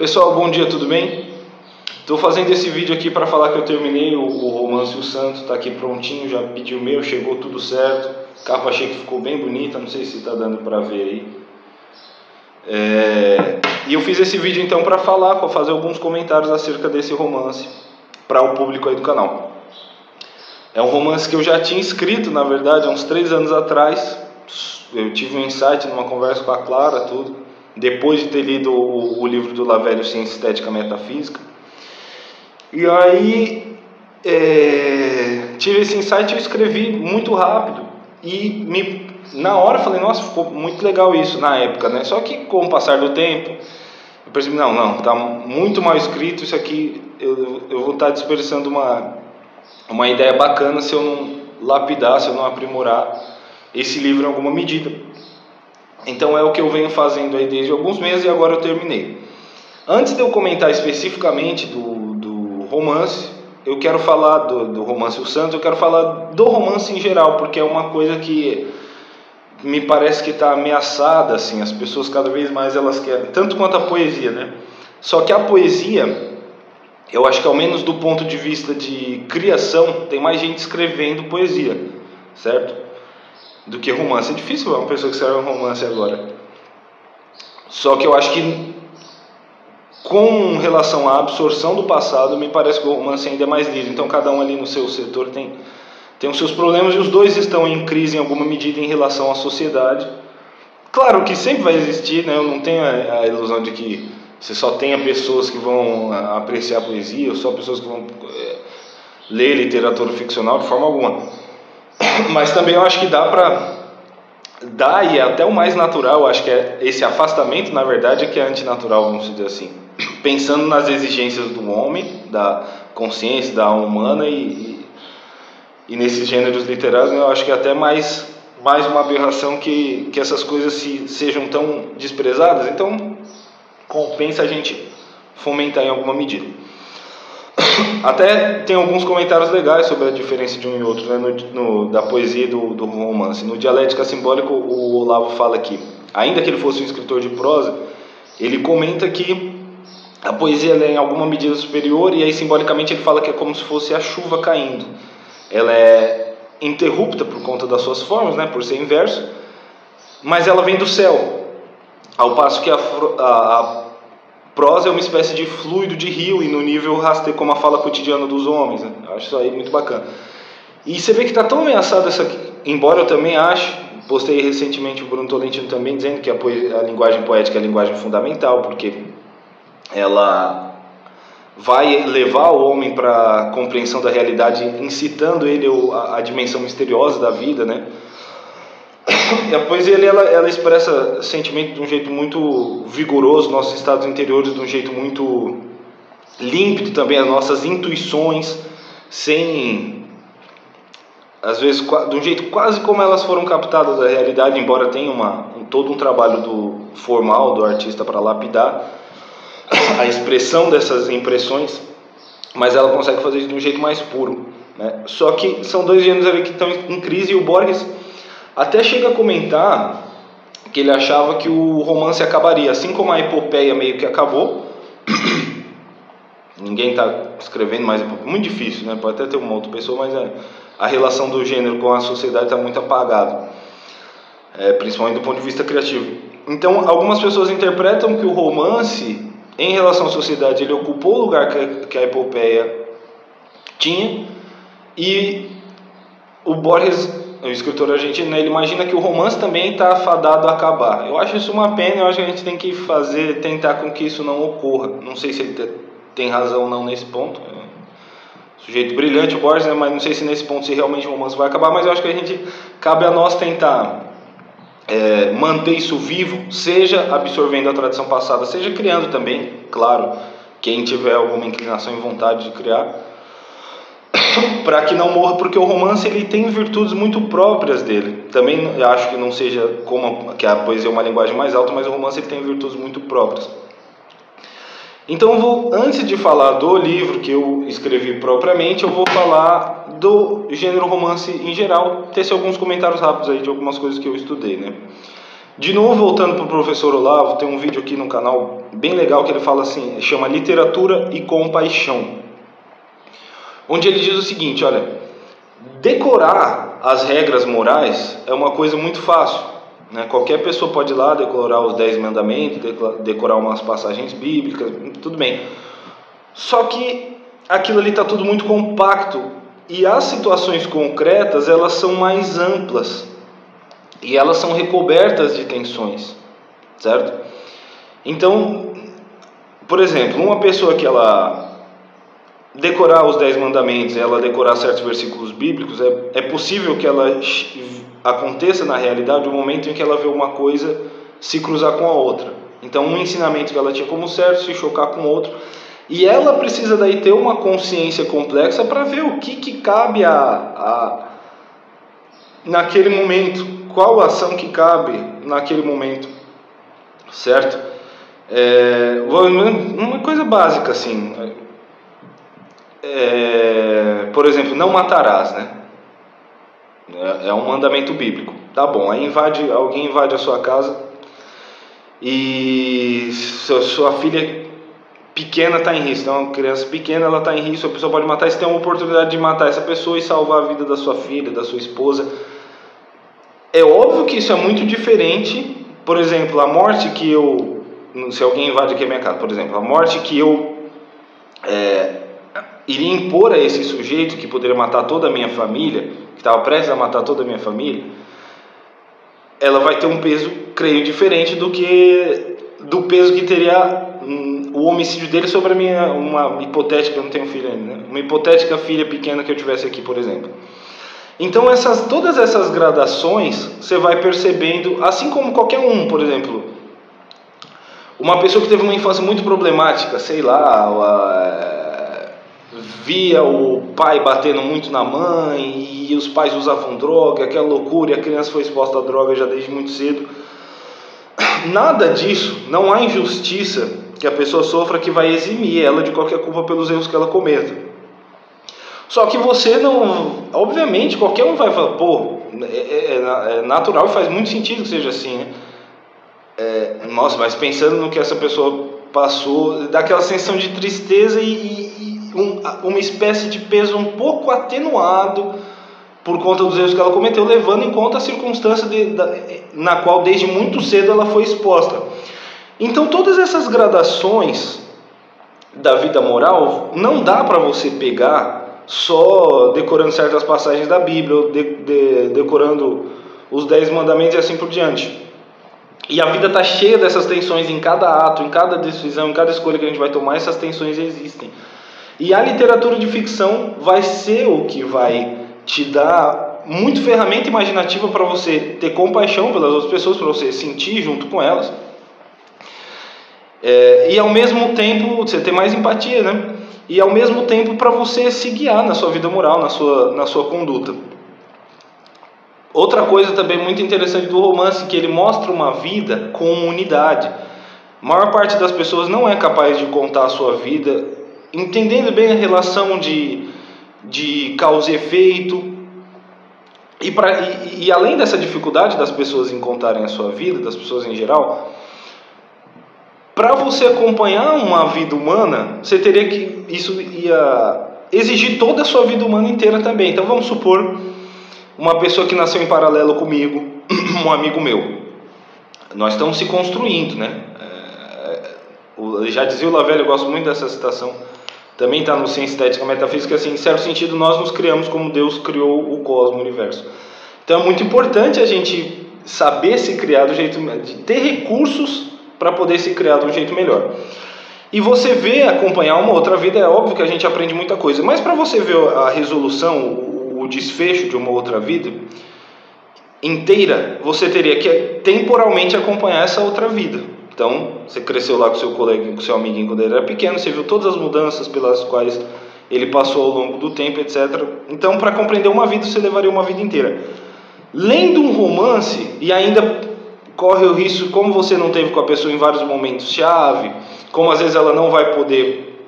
Pessoal, bom dia, tudo bem? Estou fazendo esse vídeo aqui para falar que eu terminei o, o romance O Santo, está aqui prontinho, já pedi o meu, chegou tudo certo. Capa achei que ficou bem bonita, não sei se está dando para ver aí. É, e eu fiz esse vídeo então para falar, para fazer alguns comentários acerca desse romance para o público aí do canal. É um romance que eu já tinha escrito, na verdade, há uns três anos atrás. Eu tive um insight numa conversa com a Clara, tudo, depois de ter lido o, o livro do Lavério Ciência Estética Metafísica. E aí é, tive esse insight, eu escrevi muito rápido e me, na hora falei, nossa, ficou muito legal isso na época, né? Só que com o passar do tempo, eu percebi, não, não, tá muito mal escrito, isso aqui eu, eu vou estar desperdiçando uma, uma ideia bacana se eu não lapidar, se eu não aprimorar esse livro em alguma medida. Então é o que eu venho fazendo aí desde alguns meses e agora eu terminei. Antes de eu comentar especificamente do, do romance, eu quero falar do, do romance O Santo, eu quero falar do romance em geral, porque é uma coisa que me parece que está ameaçada, assim, as pessoas cada vez mais elas querem, tanto quanto a poesia, né? Só que a poesia, eu acho que ao menos do ponto de vista de criação, tem mais gente escrevendo poesia, certo? Do que romance. É difícil uma pessoa que escreve um romance agora. Só que eu acho que com relação à absorção do passado, me parece que o romance ainda é mais lido. Então cada um ali no seu setor tem tem os seus problemas e os dois estão em crise em alguma medida em relação à sociedade. Claro que sempre vai existir, né? Eu não tenho a, a ilusão de que você só tenha pessoas que vão apreciar poesia, ou só pessoas que vão é, ler literatura ficcional de forma alguma. Mas também eu acho que dá para dá e é até o mais natural, acho que é esse afastamento, na verdade, é que é antinatural, vamos dizer assim. Pensando nas exigências do homem, da consciência, da alma humana e, e nesses gêneros literários, eu acho que é até mais, mais uma aberração que, que essas coisas se, sejam tão desprezadas. Então, compensa a gente fomentar em alguma medida. Até tem alguns comentários legais sobre a diferença de um e outro, né, no, no, da poesia e do, do romance. No Dialética Simbólica, o Olavo fala que, ainda que ele fosse um escritor de prosa, ele comenta que a poesia é em alguma medida superior, e aí simbolicamente ele fala que é como se fosse a chuva caindo ela é interrupta por conta das suas formas, né, por ser inverso, mas ela vem do céu, ao passo que a, a, a prosa é uma espécie de fluido de e no nível rasteiro como a fala cotidiana dos homens. Né? Acho isso aí muito bacana. E você vê que está tão ameaçado essa embora eu também ache, postei recentemente o Bruno Tolentino também dizendo que a, a linguagem poética é a linguagem fundamental, porque ela vai levar o homem para a compreensão da realidade, incitando ele à dimensão misteriosa da vida, né? E a poesia ela, ela expressa sentimento de um jeito muito vigoroso, nossos estados interiores de um jeito muito límpido também, as nossas intuições, sem às vezes de um jeito quase como elas foram captadas da realidade, embora tenha uma, um, todo um trabalho do formal do artista para lapidar a expressão dessas impressões, mas ela consegue fazer isso de um jeito mais puro. Né? Só que são dois gêneros que estão em crise e o Borges até chega a comentar que ele achava que o romance acabaria, assim como a epopeia meio que acabou. Ninguém está escrevendo mais epopeia. Muito difícil, né? Pode até ter uma outra pessoa, mas é, a relação do gênero com a sociedade está muito apagada, é, principalmente do ponto de vista criativo. Então, algumas pessoas interpretam que o romance em relação à sociedade, ele ocupou o lugar que a epopeia tinha e o Borges, o escritor argentino, ele imagina que o romance também está fadado a acabar. Eu acho isso uma pena, eu acho que a gente tem que fazer, tentar com que isso não ocorra. Não sei se ele tem razão ou não nesse ponto. É sujeito brilhante o Borges, né? mas não sei se nesse ponto se realmente o romance vai acabar, mas eu acho que a gente cabe a nós tentar é, manter isso vivo, seja absorvendo a tradição passada, seja criando também, claro, quem tiver alguma inclinação e vontade de criar, para que não morra, porque o romance ele tem virtudes muito próprias dele. Também acho que não seja como que a poesia é uma linguagem mais alta, mas o romance ele tem virtudes muito próprias. Então, vou, antes de falar do livro que eu escrevi propriamente, eu vou falar do gênero romance em geral, ter alguns comentários rápidos aí de algumas coisas que eu estudei, né? De novo, voltando para o professor Olavo, tem um vídeo aqui no canal bem legal que ele fala assim, chama Literatura e Compaixão. Onde ele diz o seguinte, olha, decorar as regras morais é uma coisa muito fácil. Né? Qualquer pessoa pode ir lá decorar os dez mandamentos, decorar umas passagens bíblicas, tudo bem. Só que aquilo ali está tudo muito compacto e as situações concretas elas são mais amplas e elas são recobertas de tensões, certo? Então, por exemplo, uma pessoa que ela decorar os dez mandamentos, ela decorar certos versículos bíblicos, é, é possível que ela aconteça na realidade o um momento em que ela vê uma coisa se cruzar com a outra. Então, um ensinamento que ela tinha como certo se chocar com outro, e ela precisa daí ter uma consciência complexa para ver o que, que cabe a, a naquele momento, qual ação que cabe naquele momento, certo? É, uma coisa básica assim, é, por exemplo, não matarás, né? É, é um mandamento bíblico. Tá bom, aí invade, alguém invade a sua casa e sua, sua filha pequena está em risco. Então, uma criança pequena ela está em risco, a pessoa pode matar. Você tem uma oportunidade de matar essa pessoa e salvar a vida da sua filha, da sua esposa. É óbvio que isso é muito diferente. Por exemplo, a morte que eu. Se alguém invade aqui a minha casa, por exemplo, a morte que eu é, iria impor a esse sujeito que poderia matar toda a minha família, que estava prestes a matar toda a minha família, ela vai ter um peso, creio, diferente do que do peso que teria um, o homicídio dele sobre a minha uma hipotética, eu não tenho filho ainda, né? uma hipotética filha pequena que eu tivesse aqui, por exemplo. Então essas todas essas gradações você vai percebendo, assim como qualquer um, por exemplo, uma pessoa que teve uma infância muito problemática, sei lá, via o pai batendo muito na mãe e os pais usavam droga, aquela loucura, e a criança foi exposta à droga já desde muito cedo. Nada disso, não há injustiça que a pessoa sofra que vai eximir ela de qualquer culpa pelos erros que ela cometa. Só que você não. Obviamente, qualquer um vai falar, pô, é, é, é natural e faz muito sentido que seja assim, né? É, nossa, mas pensando no que essa pessoa passou, dá aquela sensação de tristeza e, um, uma espécie de peso um pouco atenuado por conta dos erros que ela cometeu, levando em conta a circunstância de, da, na qual desde muito cedo ela foi exposta. Então, todas essas gradações da vida moral não dá para você pegar só decorando certas passagens da Bíblia, ou de, de, decorando os dez mandamentos e assim por diante. E a vida está cheia dessas tensões em cada ato, em cada decisão, em cada escolha que a gente vai tomar, essas tensões existem. E a literatura de ficção vai ser o que vai te dar muito ferramenta imaginativa para você ter compaixão pelas outras pessoas, para você sentir junto com elas. É, e ao mesmo tempo você ter mais empatia, né? E ao mesmo tempo para você se guiar na sua vida moral, na sua, na sua conduta. Outra coisa também muito interessante do romance que ele mostra uma vida com unidade. A maior parte das pessoas não é capaz de contar a sua vida entendendo bem a relação de, de causa e efeito. E, pra, e, e além dessa dificuldade das pessoas em contarem a sua vida, das pessoas em geral, para você acompanhar uma vida humana, você teria que. Isso ia exigir toda a sua vida humana inteira também. Então vamos supor uma pessoa que nasceu em paralelo comigo, um amigo meu. Nós estamos se construindo, né? É, já dizia o Lavelli, eu gosto muito dessa citação também está no Ciência Estética Metafísica, assim, em certo sentido, nós nos criamos como Deus criou o cosmos, o universo. Então é muito importante a gente saber se criar do jeito de ter recursos para poder se criar de um jeito melhor. E você vê acompanhar uma outra vida, é óbvio que a gente aprende muita coisa, mas para você ver a resolução, o, o desfecho de uma outra vida inteira, você teria que temporalmente acompanhar essa outra vida. Então, você cresceu lá com seu colega, com seu amiguinho quando ele era pequeno, você viu todas as mudanças pelas quais ele passou ao longo do tempo, etc. Então, para compreender uma vida, você levaria uma vida inteira. Lendo um romance e ainda corre o risco, como você não teve com a pessoa em vários momentos chave, como às vezes ela não vai poder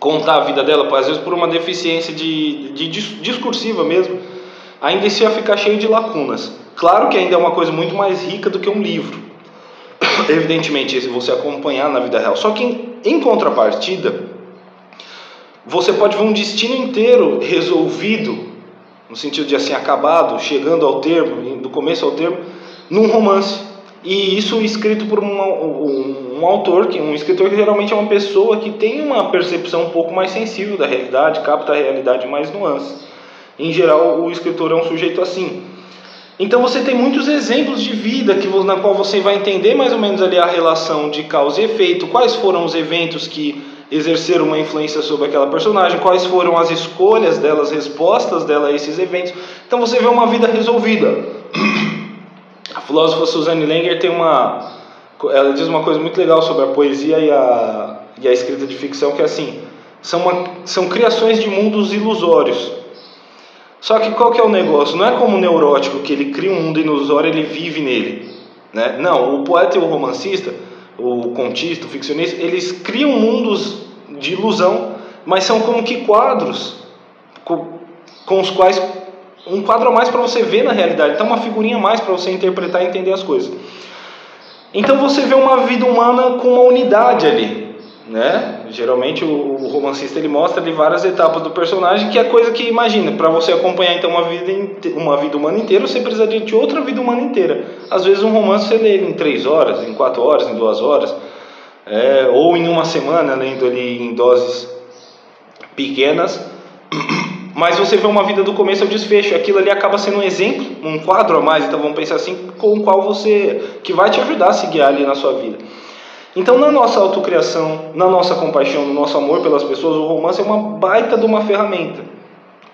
contar a vida dela, às vezes por uma deficiência de, de discursiva mesmo, ainda isso ia ficar cheio de lacunas. Claro que ainda é uma coisa muito mais rica do que um livro. Evidentemente, você acompanhar na vida real. Só que em, contrapartida, você pode ver um destino inteiro resolvido, no sentido de assim, acabado, chegando ao termo, do começo ao termo, num romance. E isso escrito por uma, um, um, autor, que um escritor que geralmente é uma pessoa que tem uma percepção um pouco mais sensível da realidade, capta a realidade mais nuances. Em geral, o escritor é um sujeito assim. Então você tem muitos exemplos de vida que, na qual você vai entender mais ou menos ali a relação de causa e efeito, quais foram os eventos que exerceram uma influência sobre aquela personagem, quais foram as escolhas dela, as respostas dela a esses eventos. Então você vê uma vida resolvida. A filósofa Suzanne Langer tem uma, ela diz uma coisa muito legal sobre a poesia e a, e a escrita de ficção que é assim, são, uma, são criações de mundos ilusórios. Só que qual que é o negócio? Não é como o neurótico que ele cria um mundo ilusório, ele vive nele, né? Não, o poeta e o romancista, o contista, o ficcionista, eles criam mundos de ilusão, mas são como que quadros com, com os quais um quadro a mais para você ver na realidade, então uma figurinha a mais para você interpretar e entender as coisas. Então você vê uma vida humana com uma unidade ali, né? Geralmente o, o romancista ele mostra ali várias etapas do personagem, que é coisa que imagina, para você acompanhar então uma vida uma vida humana inteira, você precisa de outra vida humana inteira. Às vezes um romance você lê em três horas, em quatro horas, em duas horas, é, ou em uma semana, lendo ali em doses pequenas. Mas você vê uma vida do começo ao desfecho, aquilo ali acaba sendo um exemplo, um quadro a mais, então vamos pensar assim, com o qual você, que vai te ajudar a se guiar ali na sua vida. Então, na nossa autocriação, na nossa compaixão, no nosso amor pelas pessoas, o romance é uma baita de uma ferramenta.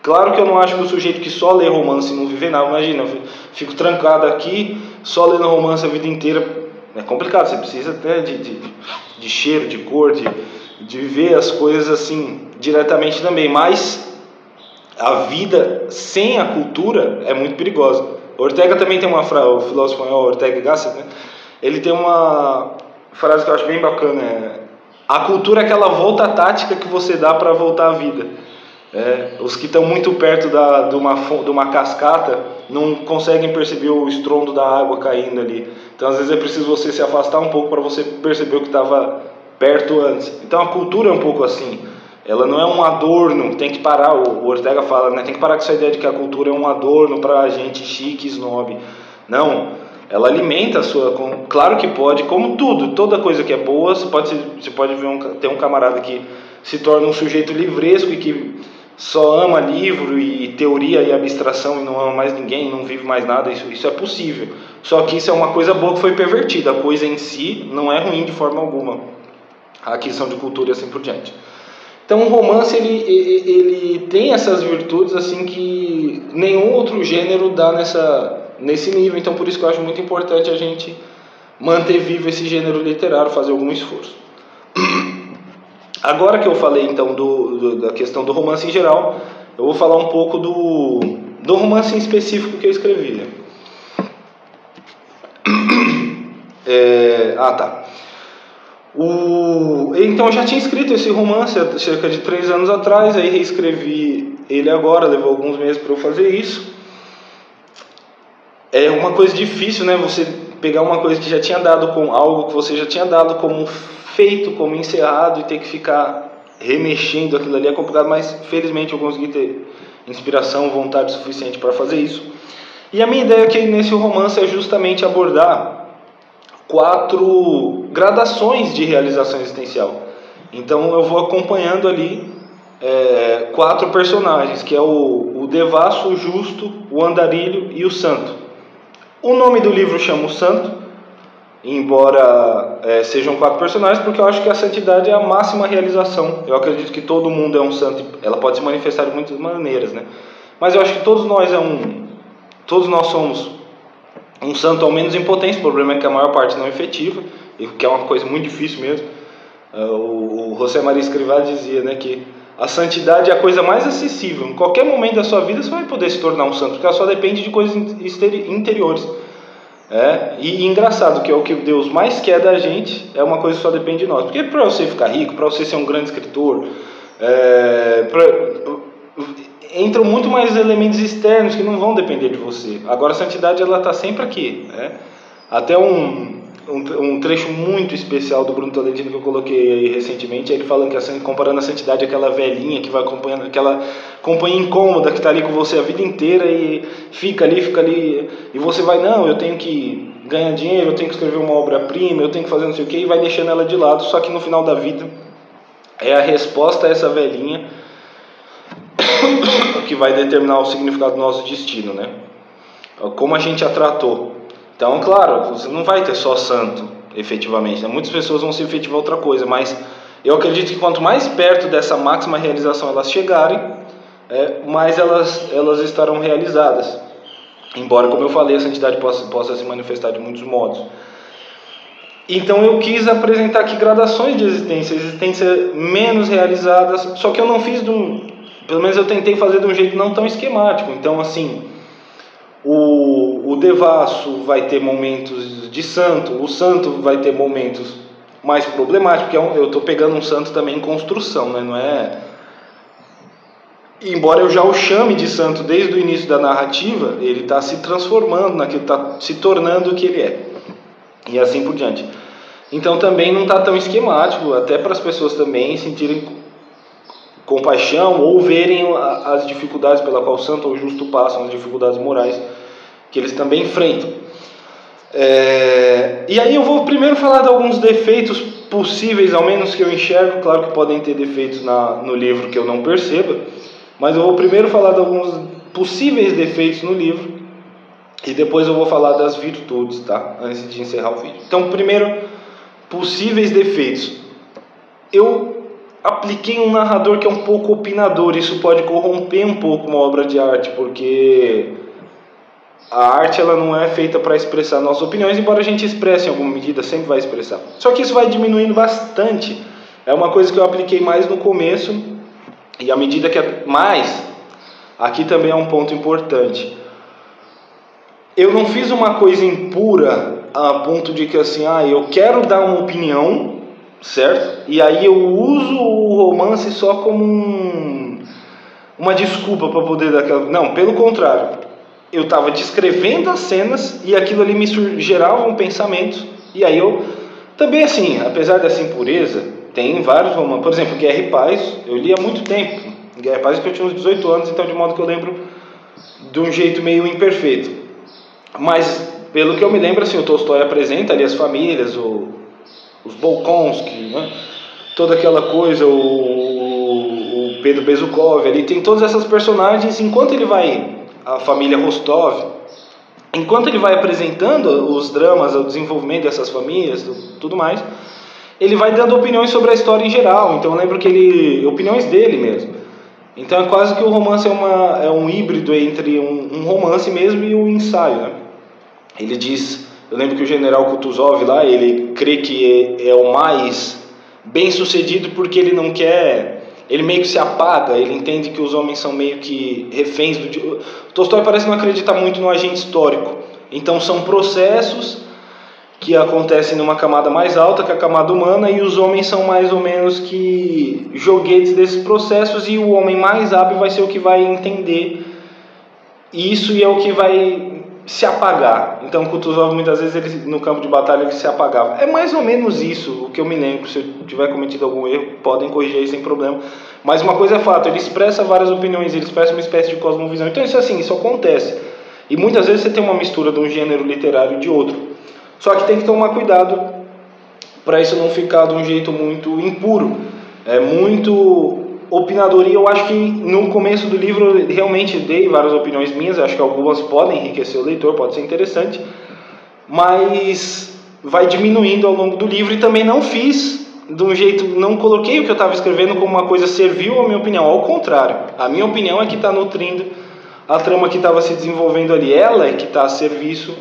Claro que eu não acho que o sujeito que só lê romance e não vive nada, imagina, fico trancado aqui, só lendo romance a vida inteira, é complicado, você precisa até de, de, de cheiro, de cor, de, de ver as coisas assim diretamente também, mas a vida sem a cultura é muito perigosa. Ortega também tem uma frase, o filósofo espanhol Ortega Gasset, né? Ele tem uma frase que eu acho bem bacana, é, a cultura é aquela volta tática que você dá para voltar à vida. É, os que estão muito perto da, de, uma, de uma cascata não conseguem perceber o estrondo da água caindo ali. Então, às vezes, é preciso você se afastar um pouco para você perceber o que estava perto antes. Então, a cultura é um pouco assim. Ela não é um adorno, tem que parar, o Ortega fala, né? Tem que parar com essa ideia de que a cultura é um adorno para gente chique, snob. Não, ela alimenta a sua. Claro que pode, como tudo, toda coisa que é boa, você pode, você pode ver um, ter um camarada que se torna um sujeito livresco e que só ama livro e teoria e abstração e não ama mais ninguém, não vive mais nada, isso, isso é possível. Só que isso é uma coisa boa que foi pervertida, a coisa em si não é ruim de forma alguma. A aquisição de cultura e assim por diante. Então o romance ele, ele tem essas virtudes assim que nenhum outro gênero dá nessa, nesse nível. Então por isso que eu acho muito importante a gente manter vivo esse gênero literário, fazer algum esforço. Agora que eu falei então do, do, da questão do romance em geral, eu vou falar um pouco do, do romance em específico que eu escrevi. Né? É, ah tá. O, então eu já tinha escrito esse romance há cerca de três anos atrás, aí reescrevi ele agora, levou alguns meses para eu fazer isso. É uma coisa difícil, né? Você pegar uma coisa que já tinha dado com algo que você já tinha dado como feito, como encerrado e ter que ficar remexendo aquilo ali é complicado, mas felizmente eu consegui ter inspiração, vontade suficiente para fazer isso. E a minha ideia aqui nesse romance é justamente abordar quatro gradações de realização existencial. Então eu vou acompanhando ali é, quatro personagens, que é o, o devasso, o justo, o andarilho e o santo. O nome do livro chama o santo, embora é, sejam quatro personagens, porque eu acho que a santidade é a máxima realização. Eu acredito que todo mundo é um santo, ela pode se manifestar de muitas maneiras, né? Mas eu acho que todos nós é um, todos nós somos um santo ao menos em potência, o problema é que a maior parte não é efetiva, e que é uma coisa muito difícil mesmo. Uh, o, o José Maria Escrivá dizia né, que a santidade é a coisa mais acessível. Em qualquer momento da sua vida você vai poder se tornar um santo, porque ela só depende de coisas interiores. É, e, engraçado que é o que Deus mais quer da gente é uma coisa que só depende de nós. Porque para você ficar rico, para você ser um grande escritor, é, pra, entram muito mais elementos externos que não vão depender de você. Agora a santidade ela está sempre aqui, né? Até um, um, um, trecho muito especial do Bruno Tolentino que eu coloquei aí recentemente, ele falando que comparando a santidade àquela velhinha que vai acompanhando, aquela companhia incômoda que está ali com você a vida inteira e fica ali, fica ali, e você vai, não, eu tenho que ganhar dinheiro, eu tenho que escrever uma obra-prima, eu tenho que fazer não sei o que, e vai deixando ela de lado, só que no final da vida é a resposta a essa velhinha que vai determinar o significado do nosso destino, né? Como a gente a tratou. Então, claro, você não vai ter só santo, efetivamente. Né? Muitas pessoas vão se efetivar outra coisa, mas eu acredito que quanto mais perto dessa máxima realização elas chegarem, é, mais elas, elas estarão realizadas. Embora, como eu falei, a santidade possa, possa se manifestar de muitos modos. Então eu quis apresentar aqui gradações de existência, existência menos realizadas, só que eu não fiz de um, pelo menos eu tentei fazer de um jeito não tão esquemático. Então assim, o, o devasso vai ter momentos de santo, o santo vai ter momentos mais problemáticos, porque é eu estou pegando um santo também em construção, né? não é embora eu já o chame de santo desde o início da narrativa, ele está se transformando naquilo, está se tornando o que ele é. E assim por diante. Então também não está tão esquemático, até para as pessoas também sentirem compaixão ou verem as dificuldades pela qual o santo ou o justo passam, as dificuldades morais que eles também enfrentam. É, e aí eu vou primeiro falar de alguns defeitos possíveis, ao menos que eu enxergo, claro que podem ter defeitos na, no livro que eu não perceba, mas eu vou primeiro falar de alguns possíveis defeitos no livro e depois eu vou falar das virtudes, tá? Antes de encerrar o vídeo. Então, primeiro, possíveis defeitos. Eu apliquei um narrador que é um pouco opinador, isso pode corromper um pouco uma obra de arte, porque a arte ela não é feita para expressar nossas opiniões, embora a gente expresse em alguma medida, sempre vai expressar. Só que isso vai diminuindo bastante. É uma coisa que eu apliquei mais no começo e à medida que é mais, aqui também é um ponto importante. Eu não fiz uma coisa impura a ponto de que assim, ah, eu quero dar uma opinião, certo? E aí eu uso o romance só como um, uma desculpa para poder dar aquela. Não, pelo contrário. Eu estava descrevendo as cenas e aquilo ali me gerava um pensamento. E aí eu também assim, apesar dessa impureza, tem vários romances. Por exemplo, Guerra e Paz, eu li há muito tempo. Guerra e Paz que eu tinha uns 18 anos, então de modo que eu lembro de um jeito meio imperfeito. Mas, pelo que eu me lembro, assim, o Tolstói apresenta ali as famílias, o, os Bolkonsky, né? toda aquela coisa, o, o Pedro Bezukov ali, tem todas essas personagens, enquanto ele vai, a família Rostov, enquanto ele vai apresentando os dramas, o desenvolvimento dessas famílias, tudo mais, ele vai dando opiniões sobre a história em geral. Então eu lembro que ele. opiniões dele mesmo. Então é quase que o romance é, uma, é um híbrido entre um, um romance mesmo e um ensaio. Né? Ele diz. Eu lembro que o general Kutuzov lá, ele crê que é, é o mais bem sucedido porque ele não quer. Ele meio que se apaga, ele entende que os homens são meio que reféns do. Tolstói parece não acreditar muito no agente histórico. Então são processos que acontecem numa camada mais alta que a camada humana e os homens são mais ou menos que joguetes desses processos e o homem mais hábil vai ser o que vai entender isso e é o que vai se apagar. Então, Kutuzov muitas vezes ele, no campo de batalha ele se apagava. É mais ou menos isso o que eu me lembro. Se eu tiver cometido algum erro, podem corrigir aí sem problema. Mas uma coisa é fato, ele expressa várias opiniões, ele expressa uma espécie de cosmovisão. Então isso assim, isso acontece. E muitas vezes você tem uma mistura de um gênero literário e de outro. Só que tem que tomar cuidado para isso não ficar de um jeito muito impuro, é muito opinador. E eu acho que no começo do livro realmente dei várias opiniões minhas, acho que algumas podem enriquecer o leitor, pode ser interessante, mas vai diminuindo ao longo do livro e também não fiz de um jeito, não coloquei o que eu estava escrevendo como uma coisa servil à minha opinião, ao contrário, a minha opinião é que está nutrindo a trama que estava se desenvolvendo ali, ela é que está a serviço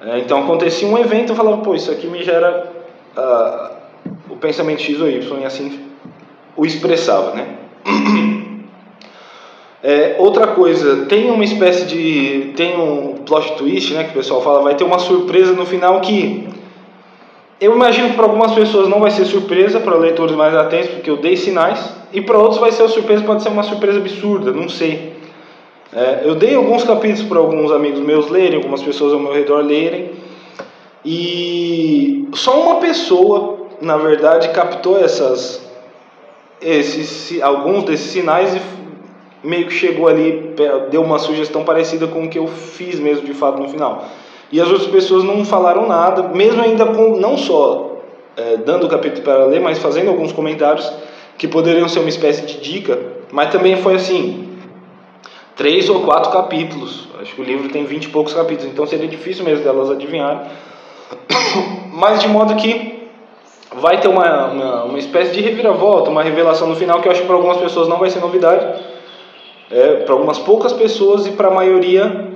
é, então acontecia um evento, eu falava, pô, isso aqui me gera uh, o pensamento X ou Y, e assim o expressava, né? É, outra coisa, tem uma espécie de. tem um plot twist, né? Que o pessoal fala, vai ter uma surpresa no final que. Eu imagino que para algumas pessoas não vai ser surpresa, para leitores mais atentos, porque eu dei sinais, e para outros vai ser uma surpresa, pode ser uma surpresa absurda, não sei. É, eu dei alguns capítulos para alguns amigos meus lerem, algumas pessoas ao meu redor lerem, e só uma pessoa, na verdade, captou essas, esses, alguns desses sinais e meio que chegou ali, deu uma sugestão parecida com o que eu fiz mesmo de fato no final. E as outras pessoas não falaram nada, mesmo ainda com não só é, dando o capítulo para ler, mas fazendo alguns comentários que poderiam ser uma espécie de dica, mas também foi assim, três ou quatro capítulos. Acho que o livro tem vinte e poucos capítulos, então seria difícil mesmo delas adivinharem. Mas de modo que vai ter uma, uma, uma, espécie de reviravolta, uma revelação no final que eu acho que para algumas pessoas não vai ser novidade, é, para algumas poucas pessoas e para a maioria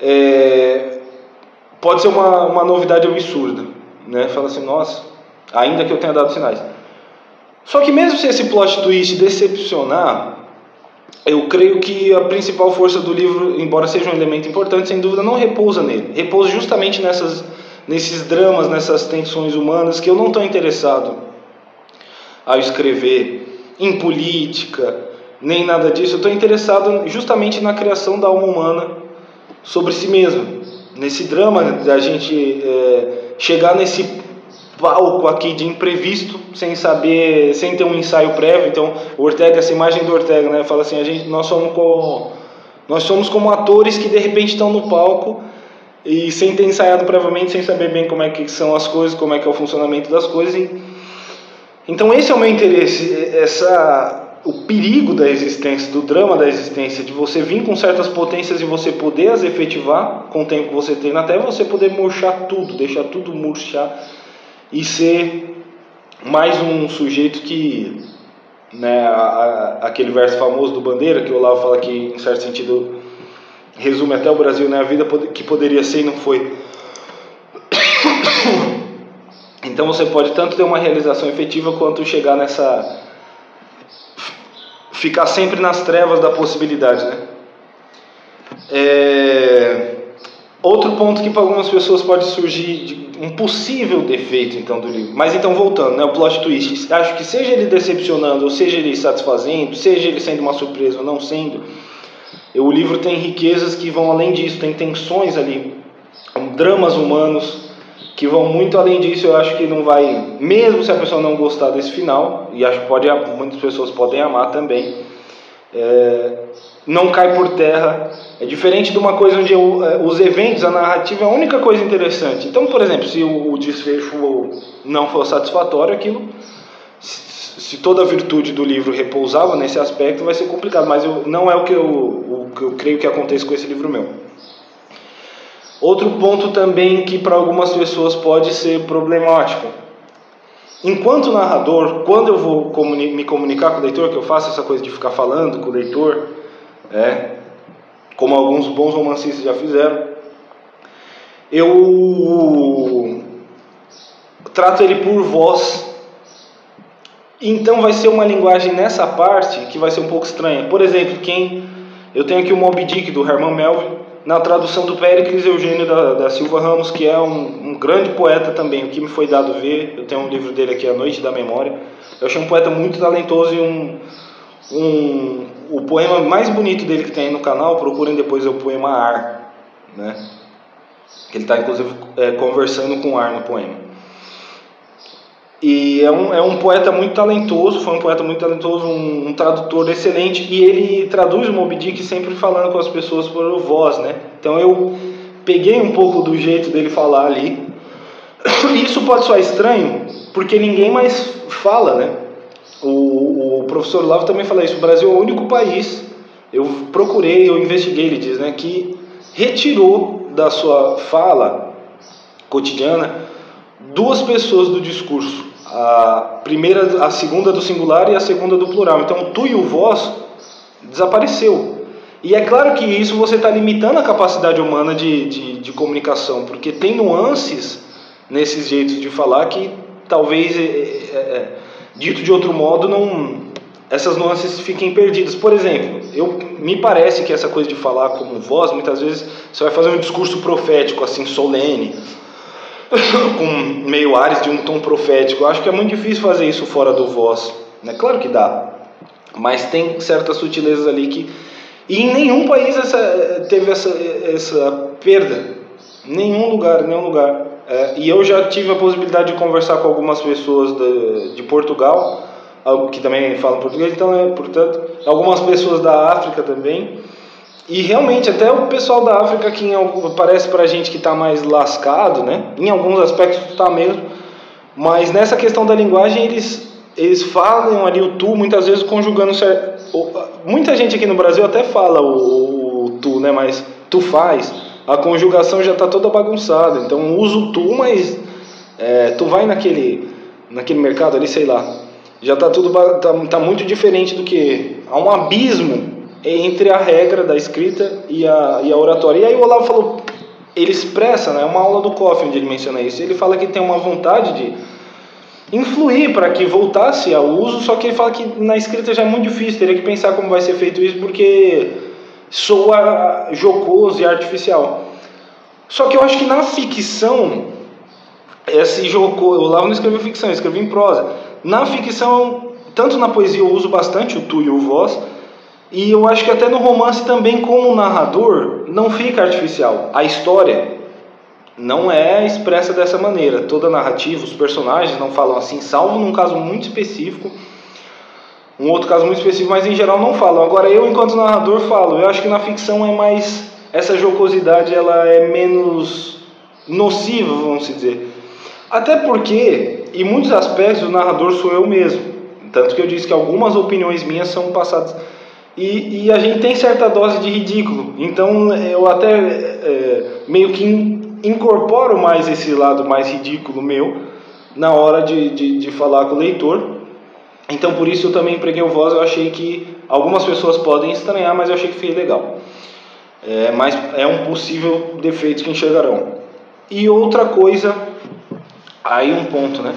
é, pode ser uma, uma novidade absurda. Né? Fala assim, nossa, ainda que eu tenha dado sinais. Só que mesmo se esse plot twist decepcionar, eu creio que a principal força do livro, embora seja um elemento importante, sem dúvida não repousa nele. Repousa justamente nessas, nesses dramas, nessas tensões humanas que eu não estou interessado ao escrever em política, nem nada disso. Eu estou interessado justamente na criação da alma humana sobre si mesma. Nesse drama da gente é, chegar nesse palco aqui de imprevisto, sem saber, sem ter um ensaio prévio. Então, o Ortega, essa imagem do Ortega, né, fala assim, a gente, nós somos como nós somos como atores que de repente estão no palco e sem ter ensaiado previamente, sem saber bem como é que são as coisas, como é que é o funcionamento das coisas. E, então, esse é o meu interesse, essa o perigo da existência, do drama da existência, de você vir com certas potências e você poder as efetivar com o tempo que você tem, até você poder murchar tudo, deixar tudo murchar e ser mais um sujeito que, né, a, a, aquele verso famoso do Bandeira, que o Olavo fala que, em certo sentido, resume até o Brasil, né, a vida que poderia ser e não foi. Então você pode tanto ter uma realização efetiva quanto chegar nessa. ficar sempre nas trevas da possibilidade, né? É... Outro ponto que para algumas pessoas pode surgir um possível defeito então do livro. Mas então voltando, né, o plot twist, acho que seja ele decepcionando ou seja ele satisfazendo, seja ele sendo uma surpresa ou não sendo, o livro tem riquezas que vão além disso, tem tensões ali, dramas humanos que vão muito além disso. Eu acho que não vai, mesmo se a pessoa não gostar desse final, e acho que pode, muitas pessoas podem amar também. É, não cai por terra. É diferente de uma coisa onde eu, é, os eventos, a narrativa é a única coisa interessante. Então, por exemplo, se o, o desfecho não for satisfatório, aquilo, se, toda a virtude do livro repousava nesse aspecto, vai ser complicado. Mas eu, não é o que, eu, o que eu creio que aconteça com esse livro meu. Outro ponto também que para algumas pessoas pode ser problemático. Enquanto narrador, quando eu vou comuni me comunicar com o leitor, que eu faço essa coisa de ficar falando com o leitor, é, como alguns bons romancistas já fizeram. Eu trato ele por voz. Então vai ser uma linguagem nessa parte que vai ser um pouco estranha. Por exemplo, quem eu tenho aqui o Moby Dick do Herman Melville, na tradução do Péricles Eugênio da, da Silva Ramos, que é um, um, grande poeta também, o que me foi dado ver. Eu tenho um livro dele aqui, A Noite da Memória. Eu achei um poeta muito talentoso e um, um o poema mais bonito dele que tem aí no canal, procurem depois é o poema Ar, né? Ele está inclusive é, conversando com Ar no poema. E é um, é um poeta muito talentoso, foi um poeta muito talentoso, um, um tradutor excelente, e ele traduz o Moby Dick sempre falando com as pessoas por voz, né? Então eu peguei um pouco do jeito dele falar ali. Isso pode soar estranho, porque ninguém mais fala, né? O, o professor Lavo também fala isso. O Brasil é o único país, eu procurei, eu investiguei, ele diz, né, que retirou da sua fala cotidiana duas pessoas do discurso. A primeira, a segunda do singular e a segunda do plural. Então, tu e o vós desapareceu. E é claro que isso você está limitando a capacidade humana de, de, de, comunicação, porque tem nuances nesses jeitos de falar que talvez é, é, é Dito de outro modo, não essas nuances fiquem perdidas. Por exemplo, eu me parece que essa coisa de falar como voz, muitas vezes você vai fazer um discurso profético assim solene, com meio ares de um tom profético. Eu acho que é muito difícil fazer isso fora do voz. Né? Claro que dá, mas tem certas sutilezas ali que E em nenhum país essa, teve essa, essa perda. Nenhum lugar, nenhum lugar. É, e eu já tive a possibilidade de conversar com algumas pessoas de, de Portugal, que também falam português, então, é, portanto, algumas pessoas da África também. E realmente, até o pessoal da África, que em, parece pra gente que está mais lascado, né? Em alguns aspectos está mesmo. Mas nessa questão da linguagem, eles, eles falam ali o tu, muitas vezes conjugando certo. Muita gente aqui no Brasil até fala o, o tu, né? Mas tu faz. A conjugação já está toda bagunçada. Então usa o tu, mas é, tu vai naquele, naquele mercado ali, sei lá. Já está tudo tá, tá muito diferente do que. Há um abismo entre a regra da escrita e a, e a oratória. E aí o Olavo falou, ele expressa, né, uma aula do Koff onde ele menciona isso, ele fala que tem uma vontade de influir para que voltasse ao uso, só que ele fala que na escrita já é muito difícil, teria que pensar como vai ser feito isso, porque soa jocoso e artificial. Só que eu acho que na ficção, esse jocoso, o Olavo não escreveu ficção, ele escreveu em prosa. Na ficção, tanto na poesia eu uso bastante o tu e o vós, e eu acho que até no romance também, como narrador, não fica artificial. A história não é expressa dessa maneira. Toda narrativa, os personagens não falam assim, salvo num caso muito específico. Um outro caso muito específico, mas em geral não falam. Agora eu, enquanto narrador, falo. Eu acho que na ficção é mais essa jocosidade, ela é menos nociva, vamos dizer. Até porque, em muitos aspectos, o narrador sou eu mesmo. Tanto que eu disse que algumas opiniões minhas são passadas e, e, a gente tem certa dose de ridículo. Então eu até é, meio que incorporo mais esse lado mais ridículo meu na hora de, de, de, falar com o leitor. Então por isso eu também empreguei o voz. Eu achei que algumas pessoas podem estranhar, mas eu achei que foi legal. É, mas é um possível defeito que enxergarão. E outra coisa, aí um ponto, né?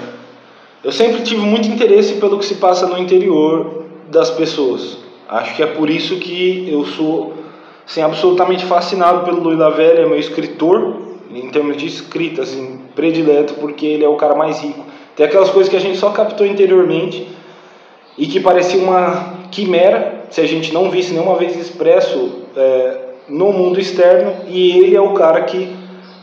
Eu sempre tive muito interesse pelo que se passa no interior das pessoas. Acho que é por isso que eu sou assim, absolutamente fascinado pelo Luiz Lavelle, é meu escritor, em termos de escrita, assim, predileto, porque ele é o cara mais rico. Tem aquelas coisas que a gente só captou interiormente e que parecia uma quimera, se a gente não visse nenhuma vez expresso é, no mundo externo, e ele é o cara que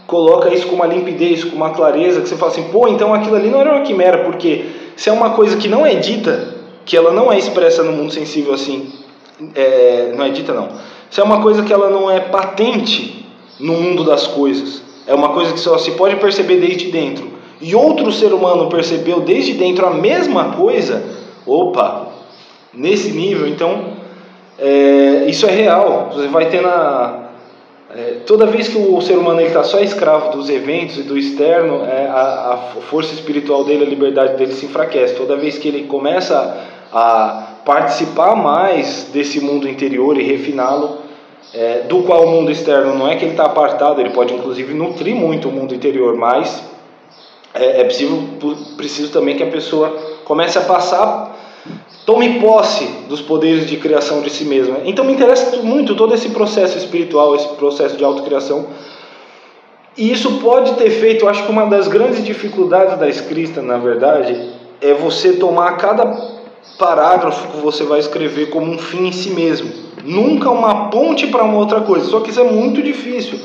coloca isso com uma limpidez, com uma clareza, que você fala assim, pô, então aquilo ali não era uma quimera, porque se é uma coisa que não é dita, que ela não é expressa no mundo sensível assim, é, não é dita não. Isso é uma coisa que ela não é patente no mundo das coisas. É uma coisa que só se pode perceber desde dentro. E outro ser humano percebeu desde dentro a mesma coisa. Opa, nesse nível, então é, isso é real. Você vai ter na é, toda vez que o ser humano está só escravo dos eventos e do externo, é, a, a, força espiritual dele, a liberdade dele se enfraquece. Toda vez que ele começa a participar mais desse mundo interior e refiná-lo, é, do qual o mundo externo não é que ele está apartado, ele pode inclusive nutrir muito o mundo interior, mas é, é preciso, preciso também que a pessoa comece a passar, tome posse dos poderes de criação de si mesma. Então me interessa muito todo esse processo espiritual, esse processo de autocriação. E isso pode ter feito, eu acho que uma das grandes dificuldades da escrita, na verdade, é você tomar cada parágrafo que você vai escrever como um fim em si mesmo. Nunca uma ponte para uma outra coisa. Só que isso é muito difícil,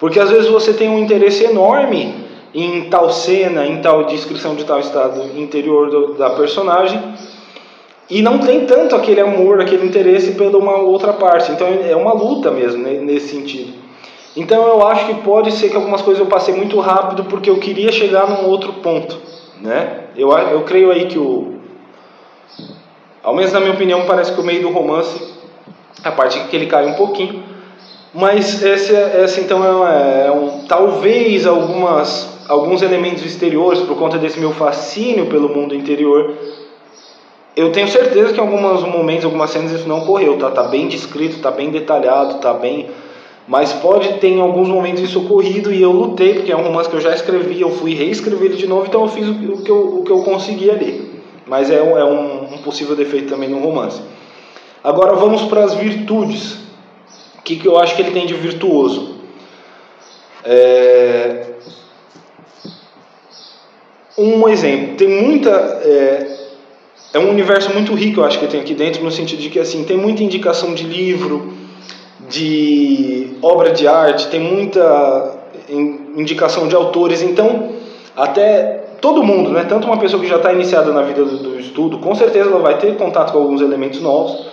porque às vezes você tem um interesse enorme em tal cena, em tal descrição de tal estado interior do, da personagem, e não tem tanto aquele amor, aquele interesse pela uma outra parte. Então é uma luta mesmo nesse sentido. Então eu acho que pode ser que algumas coisas eu passei muito rápido porque eu queria chegar num outro ponto, né? Eu, eu creio aí que o ao menos na minha opinião, parece que o meio do romance, a parte que ele cai um pouquinho, mas essa, essa então é, é um, talvez algumas, alguns elementos exteriores, por conta desse meu fascínio pelo mundo interior, eu tenho certeza que em alguns momentos, algumas cenas isso não ocorreu, tá? Tá bem descrito, tá bem detalhado, tá bem... Mas pode ter em alguns momentos isso ocorrido e eu lutei, porque é um romance que eu já escrevi, eu fui reescrever ele de novo, então eu fiz o que eu, o que eu consegui ali. Mas é, um, é um, um possível defeito também no romance. Agora vamos para as virtudes. O que, que eu acho que ele tem de virtuoso? É... Um exemplo, tem muita. É... é um universo muito rico, eu acho que tem aqui dentro, no sentido de que assim, tem muita indicação de livro, de obra de arte, tem muita indicação de autores, então até todo mundo, né, tanto uma pessoa que já está iniciada na vida do, do estudo, com certeza ela vai ter contato com alguns elementos novos,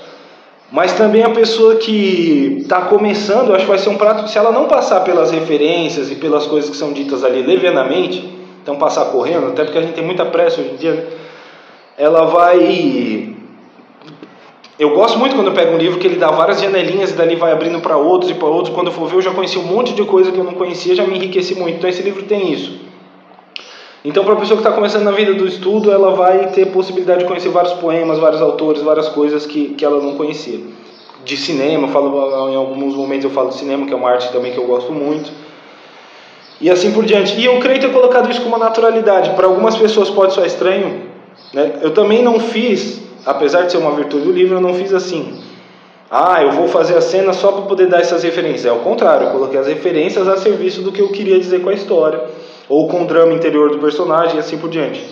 mas também a pessoa que está começando, acho que vai ser um prato, se ela não passar pelas referências e pelas coisas que são ditas ali levianamente, então passar correndo, até porque a gente tem muita pressa hoje em dia, né? ela vai. Eu gosto muito quando eu pego um livro que ele dá várias janelinhas e dali vai abrindo para outros e para outros. Quando eu for ver, eu já conheci um monte de coisa que eu não conhecia, já me enriqueci muito. Então esse livro tem isso. Então, para a pessoa que está começando na vida do estudo, ela vai ter possibilidade de conhecer vários poemas, vários autores, várias coisas que, que ela não conhecia. De cinema, falo, em alguns momentos eu falo de cinema, que é uma arte também que eu gosto muito. E assim por diante. E eu creio ter colocado isso com uma naturalidade. Para algumas pessoas pode soar estranho. Né? Eu também não fiz, apesar de ser uma virtude do livro, eu não fiz assim. Ah, eu vou fazer a cena só para poder dar essas referências. É o contrário, eu coloquei as referências a serviço do que eu queria dizer com a história, ou com o drama interior do personagem e assim por diante.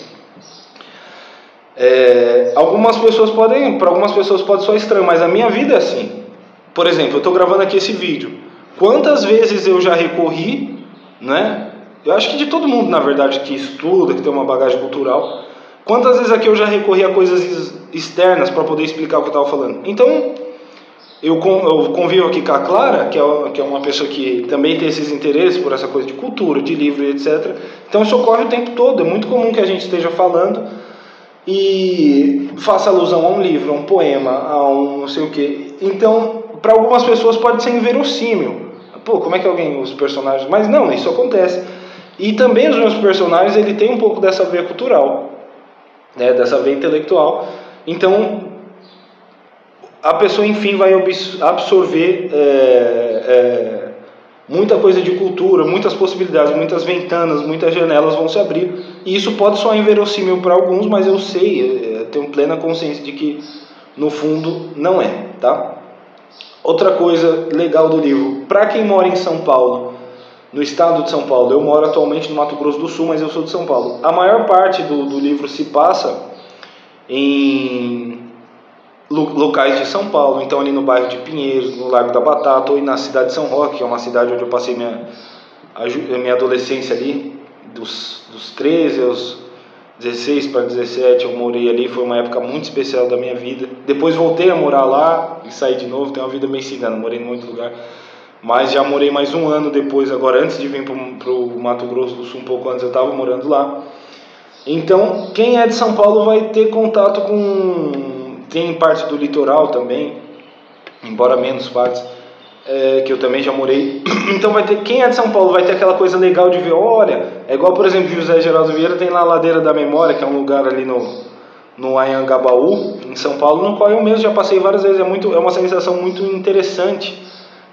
É, algumas pessoas podem, para algumas pessoas pode soar estranho, mas a minha vida é assim. Por exemplo, eu estou gravando aqui esse vídeo. Quantas vezes eu já recorri né? Eu acho que de todo mundo, na verdade, que estuda, que tem uma bagagem cultural. Quantas vezes aqui eu já recorri a coisas externas para poder explicar o que eu estava falando? Então, eu, convivo aqui com a Clara, que é, que é uma pessoa que também tem esses interesses por essa coisa de cultura, de livro etc. Então, isso ocorre o tempo todo. É muito comum que a gente esteja falando e faça alusão a um livro, a um poema, a um não sei o quê. Então, para algumas pessoas pode ser inverossímil pô, como é que alguém, os personagens. Mas não, isso acontece. E também os meus personagens, ele tem um pouco dessa veia cultural, né, dessa veia intelectual. Então, a pessoa, enfim, vai absorver é, é, muita coisa de cultura, muitas possibilidades, muitas ventanas, muitas janelas vão se abrir. E isso pode soar inverossímil para alguns, mas eu sei, eu tenho plena consciência de que, no fundo, não é, tá? Outra coisa legal do livro, para quem mora em São Paulo, no estado de São Paulo, eu moro atualmente no Mato Grosso do Sul, mas eu sou de São Paulo. A maior parte do, do livro se passa em locais de São Paulo, então ali no bairro de Pinheiros, no Largo da Batata, ou na cidade de São Roque, que é uma cidade onde eu passei minha, a minha adolescência ali, dos, dos 13 aos 16 para 17 eu morei ali, foi uma época muito especial da minha vida. Depois voltei a morar lá e saí de novo, tenho uma vida meio cigana, morei em muito lugar. Mas já morei mais um ano depois, agora antes de vir para o Mato Grosso do Sul, um pouco antes eu estava morando lá. Então, quem é de São Paulo vai ter contato com. Tem parte do litoral também, embora menos partes é, que eu também já morei. Então vai ter quem é de São Paulo vai ter aquela coisa legal de ver, olha, é igual por exemplo José Geraldo Vieira tem lá a Ladeira da Memória, que é um lugar ali no no Anhangabaú, em São Paulo, no qual eu mesmo já passei várias vezes, é muito é uma sensação muito interessante.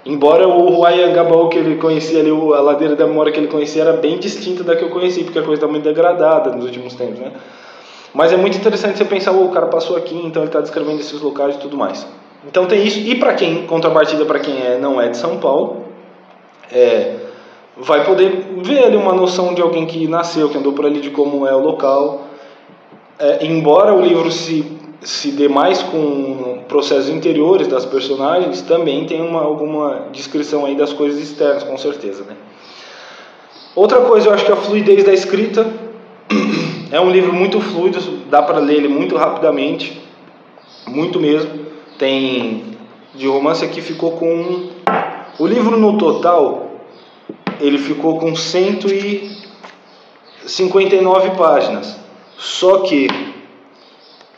Embora o Anhangabaú que ele conhecia ali, a Ladeira da Memória que ele conhecia era bem distinta da que eu conheci, porque a coisa está muito degradada nos últimos tempos, né? Mas é muito interessante você pensar, oh, o cara passou aqui, então ele está descrevendo esses locais e tudo mais. Então tem isso. E para quem, contrapartida para quem é, não é de São Paulo, é, vai poder ver ali uma noção de alguém que nasceu, que andou por ali, de como é o local. É, embora o livro se, se dê mais com processos interiores das personagens, também tem uma, alguma descrição aí das coisas externas, com certeza. Né? Outra coisa, eu acho que a fluidez da escrita é um livro muito fluido, dá para ler ele muito rapidamente, muito mesmo tem de romance aqui ficou com o livro no total ele ficou com 159 páginas. Só que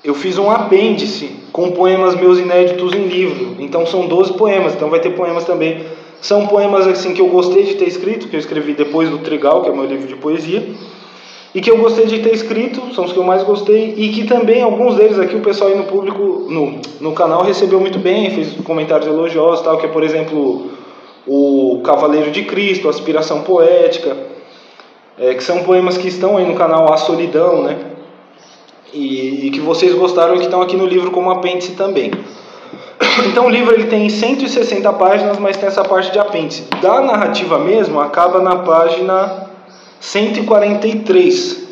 eu fiz um apêndice com poemas meus inéditos em livro. Então são 12 poemas, então vai ter poemas também. São poemas assim que eu gostei de ter escrito, que eu escrevi depois do Trigal, que é meu livro de poesia e que eu gostei de ter escrito, são os que eu mais gostei, e que também alguns deles aqui o pessoal aí no público, no, no canal, recebeu muito bem, fez comentários elogiosos, tal, que é, por exemplo, o Cavaleiro de Cristo, Aspiração Poética, é, que são poemas que estão aí no canal A Solidão, né? E, e que vocês gostaram e que estão aqui no livro como apêndice também. Então o livro ele tem 160 páginas, mas tem essa parte de apêndice. Da narrativa mesmo, acaba na página 143.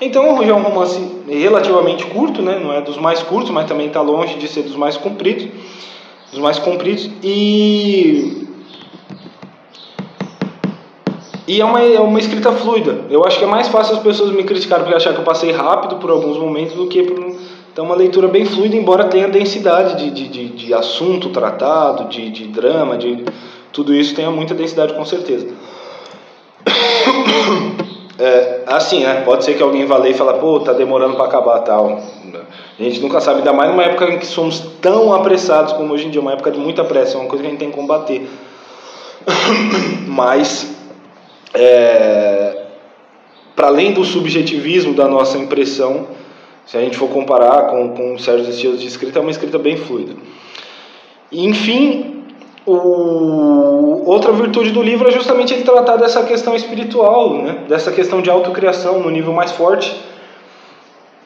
Então é um romance relativamente curto, né? não é dos mais curtos, mas também está longe de ser dos mais compridos. os mais compridos. E e é uma, é uma escrita fluida. Eu acho que é mais fácil as pessoas me criticarem porque achar que eu passei rápido por alguns momentos do que por. Então, uma leitura bem fluida, embora tenha densidade de, de, de, de assunto tratado, de, de drama, de tudo isso tenha muita densidade com certeza. É, assim, né? Pode ser que alguém vá ler e fale, pô, tá demorando para acabar tal. A gente nunca sabe, ainda mais numa época em que somos tão apressados como hoje em dia, uma época de muita pressa, é uma coisa que a gente tem que combater. Mas é, para além do subjetivismo da nossa impressão, se a gente for comparar com, com certos estilos de escrita, é uma escrita bem fluida. enfim, o, outra virtude do livro é justamente ele tratar dessa questão espiritual, né? dessa questão de autocriação no nível mais forte,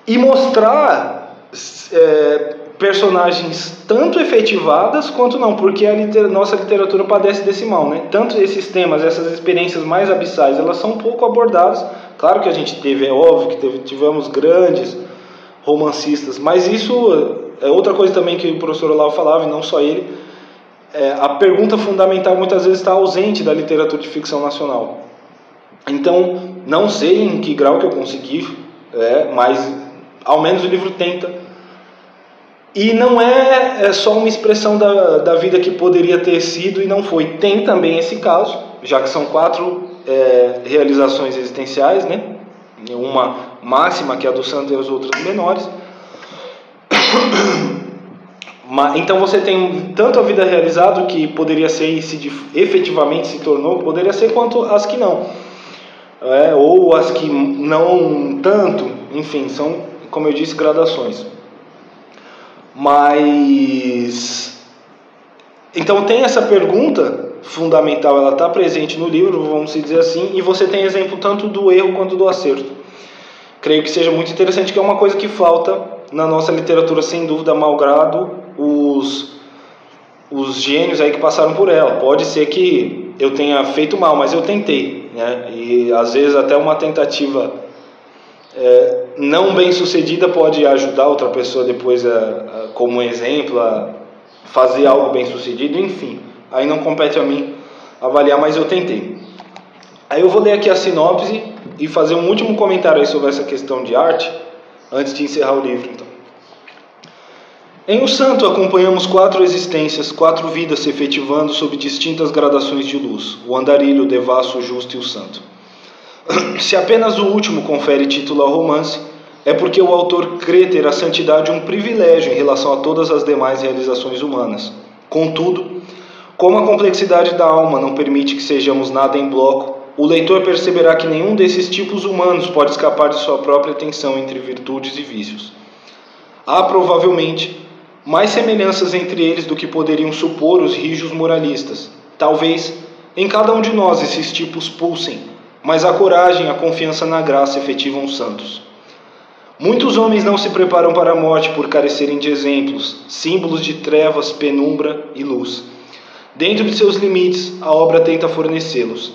e mostrar é, personagens tanto efetivadas quanto não, porque a liter nossa literatura padece desse mal, né? Tanto esses temas, essas experiências mais abissais, elas são pouco abordadas. Claro que a gente teve, é óbvio que teve, tivemos grandes romancistas, mas isso é outra coisa também que o professor Olavo falava, e não só ele. É, a pergunta fundamental muitas vezes está ausente da literatura de ficção nacional. Então, não sei em que grau que eu consegui, é, mas ao menos o livro tenta e não é, é só uma expressão da, da vida que poderia ter sido e não foi. Tem também esse caso, já que são quatro é, realizações existenciais, né? Uma máxima, que é a do santo, e as outras menores. Então você tem tanto a vida realizada, que poderia ser e se efetivamente se tornou, poderia ser, quanto as que não. É, ou as que não tanto, enfim, são, como eu disse, gradações. Mas então tem essa pergunta fundamental, ela está presente no livro, vamos dizer assim, e você tem exemplo tanto do erro quanto do acerto. Creio que seja muito interessante, que é uma coisa que falta na nossa literatura, sem dúvida, malgrado os, os gênios aí que passaram por ela. Pode ser que eu tenha feito mal, mas eu tentei, né? E às vezes até uma tentativa é, não bem sucedida pode ajudar outra pessoa depois, a, a, como exemplo, a fazer algo bem sucedido, enfim. Aí não compete a mim avaliar, mas eu tentei. Aí eu vou ler aqui a sinopse e fazer um último comentário sobre essa questão de arte, antes de encerrar o livro, então. Em O Santo acompanhamos quatro existências, quatro vidas se efetivando sob distintas gradações de luz: o andarilho, o devasso, o justo e o santo. Se apenas o último confere título ao romance, é porque o autor crê ter a santidade um privilégio em relação a todas as demais realizações humanas. Contudo, como a complexidade da alma não permite que sejamos nada em bloco, o leitor perceberá que nenhum desses tipos humanos pode escapar de sua própria tensão entre virtudes e vícios. Há provavelmente mais semelhanças entre eles do que poderiam supor os rijos moralistas. Talvez em cada um de nós esses tipos pulsem mas a coragem, a confiança na graça efetivam os santos. Muitos homens não se preparam para a morte por carecerem de exemplos, símbolos de trevas, penumbra e luz. Dentro de seus limites, a obra tenta fornecê-los.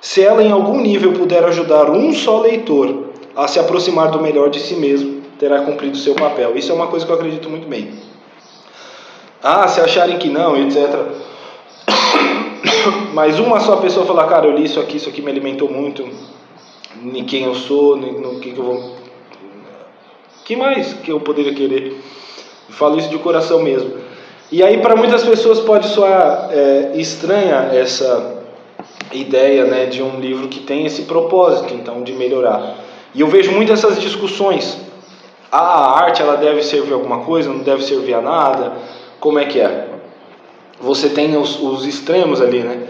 Se ela em algum nível puder ajudar um só leitor a se aproximar do melhor de si mesmo, terá cumprido seu papel. Isso é uma coisa que eu acredito muito bem. Ah, se acharem que não, etc. Mas uma só pessoa falar, cara, eu li isso aqui, isso aqui me alimentou muito, em quem eu sou, no que, que eu vou. que mais que eu poderia querer? Eu falo isso de coração mesmo. E aí, para muitas pessoas, pode soar é, estranha essa ideia né, de um livro que tem esse propósito, então, de melhorar. E eu vejo muitas essas discussões. Ah, a arte ela deve servir a alguma coisa, não deve servir a nada? Como é que é? você tem os, os extremos ali, né?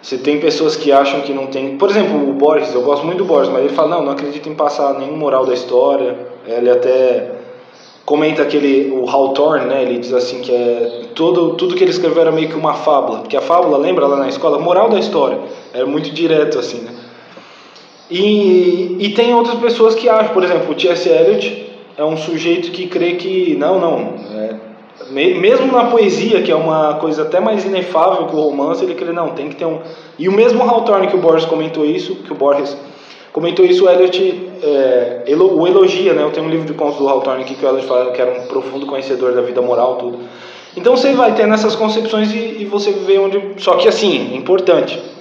Você tem pessoas que acham que não tem. Por exemplo, o Borges, eu gosto muito do Borges, mas ele fala: não, não acredito em passar nenhum moral da história. Ele até comenta aquele. O Hawthorne, né? Ele diz assim que é. Tudo, tudo que ele escreveu era meio que uma fábula. Porque a fábula, lembra lá na escola? Moral da história. Era muito direto, assim, né? E, e tem outras pessoas que acham, por exemplo, o T.S. Eliot é um sujeito que crê que. Não, não. É, mesmo na poesia, que é uma coisa até mais inefável que o romance, ele queria, não, tem que ter um. E o mesmo Hawthorne que o Borges comentou isso, que o Borges comentou isso, o Eliot é, o elogia, né? Eu tenho um livro de contos do Hawthorne aqui que o Eliot fala que era um profundo conhecedor da vida moral, tudo. Então você vai ter nessas concepções e, e você vê onde. Só que assim, importante.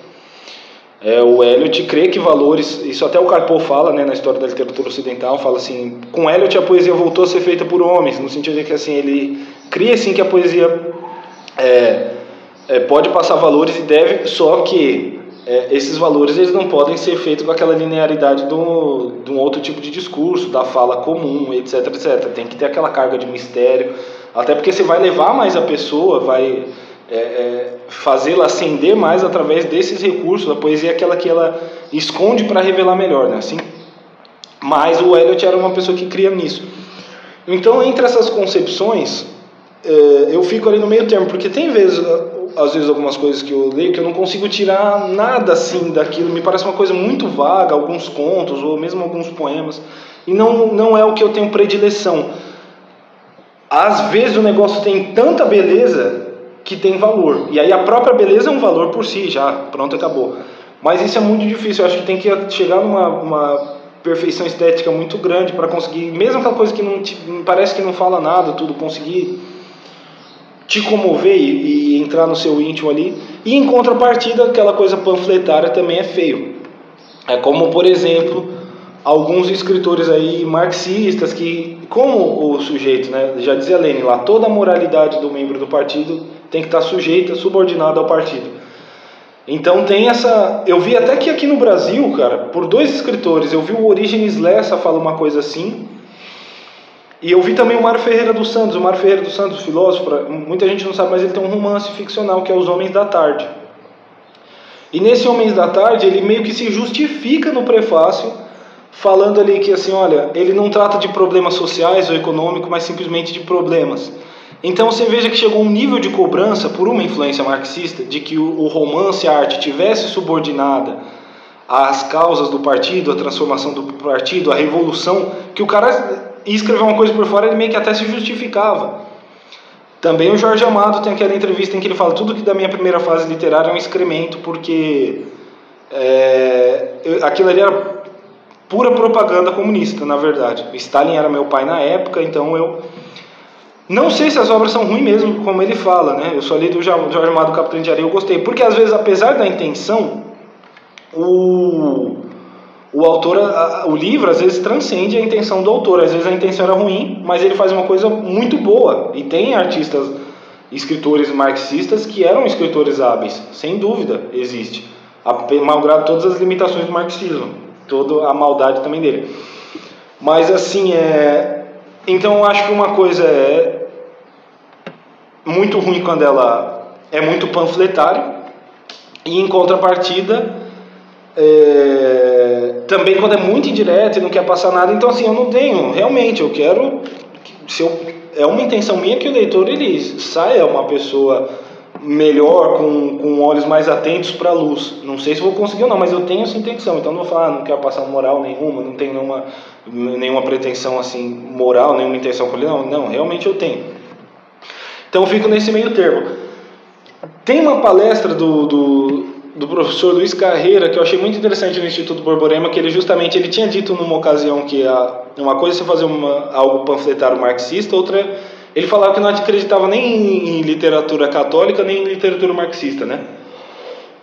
É, o Eliot crê que valores, isso até o Carpo fala né, na história da literatura ocidental, fala assim, com Eliot a poesia voltou a ser feita por homens, no sentido de que assim, ele cria assim que a poesia é, é, pode passar valores e deve, só que é, esses valores eles não podem ser feitos com aquela linearidade de um outro tipo de discurso, da fala comum, etc, etc. Tem que ter aquela carga de mistério, até porque você vai levar mais a pessoa, vai é, é, fazê-la acender mais através desses recursos. A poesia é aquela que ela esconde para revelar melhor, né? Assim. Mas o Eliot era uma pessoa que cria nisso. Então, entre essas concepções, é, eu fico ali no meio termo, porque tem vezes às vezes algumas coisas que eu leio que eu não consigo tirar nada assim daquilo, me parece uma coisa muito vaga, alguns contos ou mesmo alguns poemas, e não, não é o que eu tenho predileção. Às vezes o negócio tem tanta beleza que tem valor, e aí a própria beleza é um valor por si já, pronto, acabou. Mas isso é muito difícil, eu acho que tem que chegar numa uma perfeição estética muito grande para conseguir, mesmo aquela coisa que não te, parece que não fala nada, tudo, conseguir te comover e, e, entrar no seu íntimo ali. E em contrapartida, aquela coisa panfletária também é feio. É como, por exemplo, alguns escritores aí marxistas que, como o sujeito, né, já dizia Lenin lá, toda a moralidade do membro do partido tem que estar sujeita, subordinada ao partido. Então tem essa. Eu vi até que aqui no Brasil, cara, por dois escritores, eu vi o Orígenes Lessa falar uma coisa assim, e eu vi também o Mário Ferreira dos Santos. O Mário Ferreira dos Santos, filósofo, muita gente não sabe, mas ele tem um romance ficcional que é Os Homens da Tarde. E nesse Homens da Tarde, ele meio que se justifica no prefácio, falando ali que assim, olha, ele não trata de problemas sociais ou econômicos, mas simplesmente de problemas. Então você veja que chegou um nível de cobrança por uma influência marxista de que o romance, a arte tivesse subordinada às causas do partido, a transformação do partido, a revolução, que o cara e escrever uma coisa por fora, ele meio que até se justificava. Também o Jorge Amado tem aquela entrevista em que ele fala tudo que da minha primeira fase literária é um excremento, porque é, aquilo ali era pura propaganda comunista, na verdade. Stalin era meu pai na época, então eu não sei se as obras são ruins mesmo, como ele fala, né? Eu só li do Jorge Amado Capitão de Areia, eu gostei, porque às vezes, apesar da intenção, o o autor, o livro às vezes transcende a intenção do autor. Às vezes a intenção era ruim, mas ele faz uma coisa muito boa. E tem artistas, escritores marxistas que eram escritores hábeis, sem dúvida, existe. Malgrado todas as limitações do marxismo, toda a maldade também dele. Mas assim, é... então eu acho que uma coisa é muito ruim quando ela é muito panfletária, e em contrapartida é, também quando é muito indireto e não quer passar nada, então assim, eu não tenho, realmente, eu quero, se eu, é uma intenção minha que o leitor ele saia uma pessoa melhor, com, com olhos mais atentos para a luz. Não sei se vou conseguir ou não, mas eu tenho essa intenção, então não vou falar, ah, não quero passar moral nenhuma, não tenho nenhuma, nenhuma pretensão assim, moral, nenhuma intenção com ele, não, não, realmente eu tenho. Então fico nesse meio termo. Tem uma palestra do, do do professor Luiz Carreira, que eu achei muito interessante no Instituto Borborema, que ele justamente ele tinha dito numa ocasião que a, uma coisa é você fazer uma, algo panfletário marxista, outra ele falava que não acreditava nem em literatura católica nem em literatura marxista, né?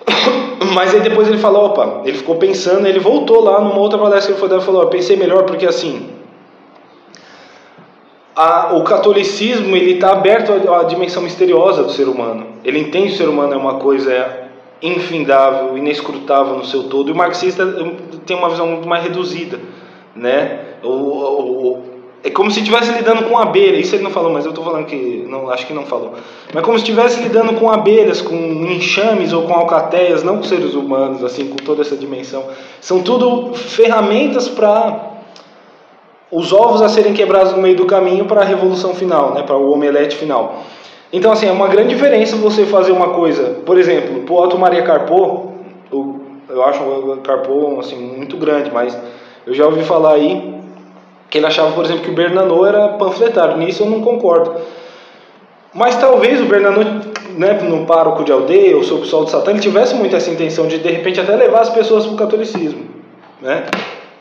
Mas aí depois ele falou, opa, ele ficou pensando, ele voltou lá numa outra palestra que ele foi dar e falou, pensei melhor porque assim, a, o catolicismo ele está aberto à, à dimensão misteriosa do ser humano. Ele entende que o ser humano é uma coisa infindável, inescrutável no seu todo. E o marxista tem uma visão muito mais reduzida, né? O, o, é como se estivesse lidando com abelha. Isso ele não falou, mas eu estou falando que não, acho que não falou. Mas como se estivesse lidando com abelhas, com enxames ou com alcateias, não com seres humanos, assim, com toda essa dimensão. São tudo ferramentas para os ovos a serem quebrados no meio do caminho para a revolução final, né? Para o omelete final. Então, assim, é uma grande diferença você fazer uma coisa, por exemplo, o Otto Maria Carpo, eu acho o Carpo assim, muito grande, mas eu já ouvi falar aí que ele achava, por exemplo, que o Bernanou era panfletário. Nisso eu não concordo. Mas talvez o Bernanou, né, no pároco de aldeia, ou sob o sol de Satã, ele tivesse muito essa intenção de, de repente, até levar as pessoas para o catolicismo. Né?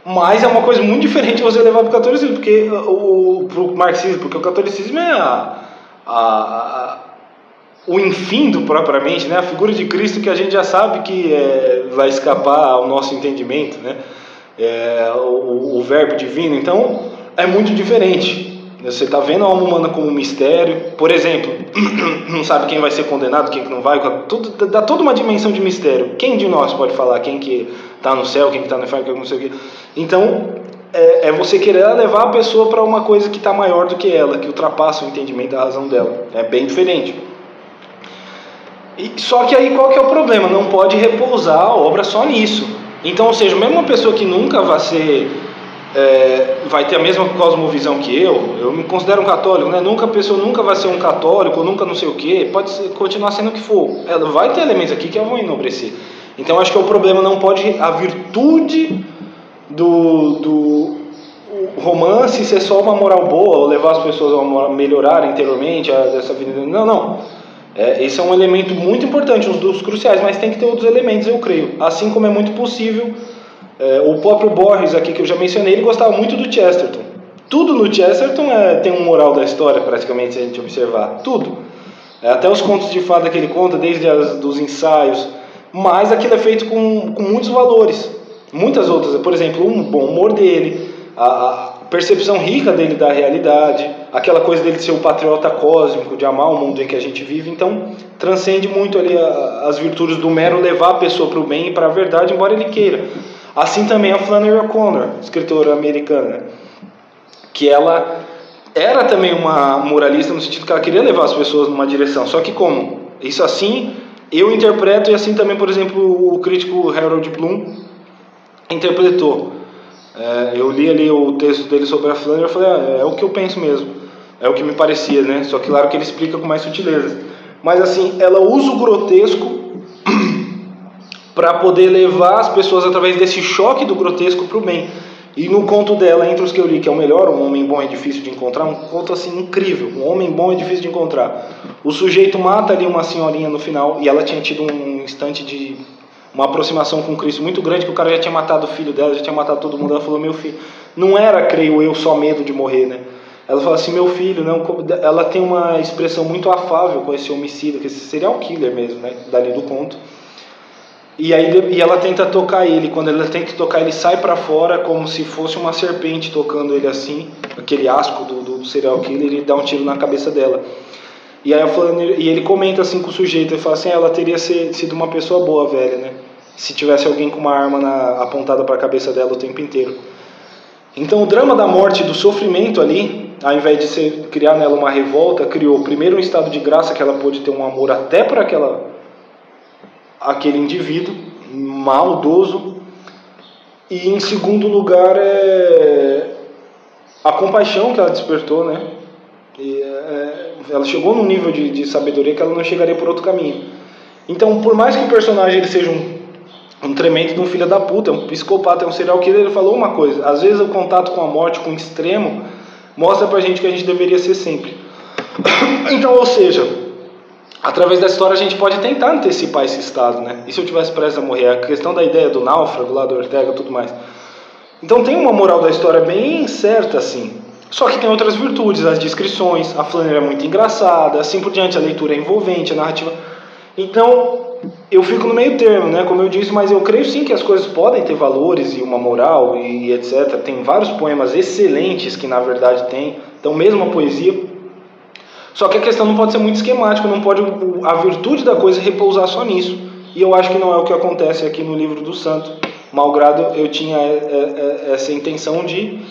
Mas é uma coisa muito diferente você levar para o catolicismo, porque o, o marxismo, porque o catolicismo é a, a, a, o infindo propriamente, né? a figura de Cristo que a gente já sabe que é, vai escapar ao nosso entendimento, né? É, o, o verbo divino. Então, é muito diferente. Você está vendo a alma humana como um mistério. Por exemplo, não sabe quem vai ser condenado, quem que não vai. Tudo, dá toda uma dimensão de mistério. Quem de nós pode falar quem que está no céu, quem que está no inferno, quem que não sei o quê. Então, é, é você querer levar a pessoa para uma coisa que está maior do que ela, que ultrapassa o entendimento da razão dela. É bem diferente. E, só que aí qual que é o problema? Não pode repousar a obra só nisso. Então, ou seja, mesmo uma pessoa que nunca vai ser é, vai ter a mesma cosmovisão que eu, eu me considero um católico, né? Nunca a pessoa nunca vai ser um católico, nunca não sei o que, pode ser, continuar sendo o que for. Ela vai ter elementos aqui que vão enobrecer. Então acho que o problema não pode a virtude do, do romance ser só uma moral boa, ou levar as pessoas a melhorar interiormente a, vida. Não, não. É, esse é um elemento muito importante, um dos cruciais, mas tem que ter outros elementos, eu creio. Assim como é muito possível é, o próprio Borges aqui que eu já mencionei, ele gostava muito do Chesterton. Tudo no Chesterton é, tem um moral da história, praticamente, se a gente observar. Tudo. É, até os contos de fada que ele conta, desde as, dos ensaios. Mas aquilo é feito com, com muitos valores. Muitas outras. Por exemplo, um bom humor dele, a percepção rica dele da realidade, aquela coisa dele de ser o patriota cósmico, de amar o mundo em que a gente vive. Então, transcende muito ali as virtudes do mero levar a pessoa para o bem e para a verdade, embora ele queira. Assim também a Flannery O'Connor, escritora americana, que ela era também uma moralista no sentido que ela queria levar as pessoas numa direção. Só que como? Isso assim eu interpreto e assim também, por exemplo, o crítico Harold Bloom interpretou. É, eu li ali o texto dele sobre a Flannery e falei, ah, é o que eu penso mesmo. É o que me parecia, né? Só que claro que ele explica com mais sutileza. Mas assim, ela usa o grotesco para poder levar as pessoas através desse choque do grotesco para o bem. E no conto dela, entre os que eu li, que é o melhor, um homem bom é difícil de encontrar, um conto assim incrível. Um homem bom é difícil de encontrar. O sujeito mata ali uma senhorinha no final e ela tinha tido um instante de uma aproximação com Cristo muito grande, que o cara já tinha matado o filho dela, já tinha matado todo mundo. Ela falou: Meu filho, não era, creio eu, só medo de morrer, né? Ela falou assim: Meu filho, não. Ela tem uma expressão muito afável com esse homicida, que esse serial killer mesmo, né? Dali do conto. E aí e ela tenta tocar ele. Quando ela tenta tocar, ele sai para fora como se fosse uma serpente tocando ele assim, aquele asco do, do serial killer. Ele dá um tiro na cabeça dela. E aí falando, e ele comenta assim com o sujeito, ele fala assim, ah, ela teria sido uma pessoa boa, velha, né? Se tivesse alguém com uma arma na, apontada para a cabeça dela o tempo inteiro. Então o drama da morte, do sofrimento ali, ao invés de ser, criar nela uma revolta, criou primeiro um estado de graça que ela pôde ter um amor até para aquela aquele indivíduo maldoso e em segundo lugar é a compaixão que ela despertou, né? E, é, ela chegou num nível de, de, sabedoria que ela não chegaria por outro caminho. Então, por mais que o personagem ele seja um, um tremendo de um filho da puta, um psicopata, é um serial killer, ele falou uma coisa: às vezes o contato com a morte, com o extremo, mostra pra gente que a gente deveria ser sempre. então, ou seja, através da história a gente pode tentar antecipar esse estado, né? E se eu tivesse prestes a morrer? A questão da ideia do náufrago lá do Ortega tudo mais. Então tem uma moral da história bem certa, assim. Só que tem outras virtudes, as descrições, a Flannery é muito engraçada, assim por diante, a leitura é envolvente, a narrativa. Então, eu fico no meio termo, né? Como eu disse, mas eu creio sim que as coisas podem ter valores e uma moral e etc. Tem vários poemas excelentes que na verdade tem. Então, mesmo a poesia só que a questão não pode ser muito esquemática, não pode a virtude da coisa repousar só nisso. E eu acho que não é o que acontece aqui no livro do Santo. Malgrado eu tinha é, é, é, essa intenção de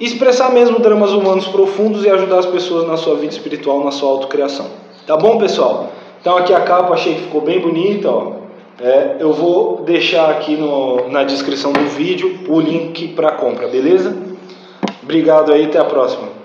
expressar mesmo dramas humanos profundos e ajudar as pessoas na sua vida espiritual, na sua autocriação. Tá bom, pessoal? Então aqui a capa achei que ficou bem bonita, ó. É, eu vou deixar aqui no, na descrição do vídeo o link para compra, beleza? Obrigado aí, até a próxima.